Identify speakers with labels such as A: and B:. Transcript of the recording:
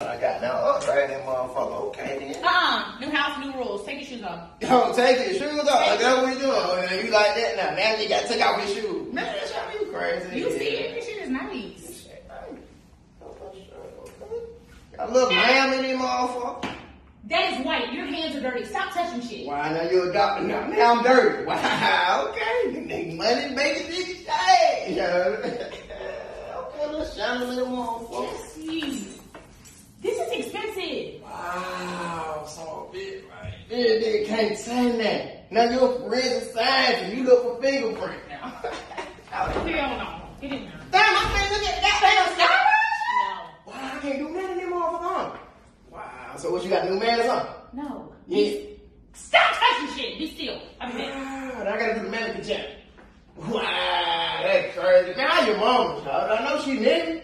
A: I got now oh, upgrade that motherfucker. Okay then.
B: Uh-uh. New house, new rules. Take your shoes off.
A: Don't take your shoes off. That's what we doing. Oh, you like that now. Now you got to take off your shoes. Man, that's how you crazy.
B: You see it? This shit is nice.
A: A little lamb in there, motherfucker.
B: That is white. Your hands are dirty. Stop touching shit.
A: Why now you a doctor now? Now I'm dirty. Wow, okay. Make Money making niggas change. okay, let's shine a little motherfucker.
B: Jeez. This is expensive.
A: Wow, so big there. They can't say that. Now you're forensic science and you look for fingerprint now.
B: Hell no. Get in there.
A: Damn, I can't look at that damn sky.
B: No.
A: Wow, I can't do nothing anymore that motherfucker. Wow, so what you got, new man or something?
B: No.
A: Yeah.
B: Stop touching shit. Be still. I'll be back.
A: Wow, I gotta do the mannequin check. Wow, that's crazy. Now your mama, child. I know she nigga.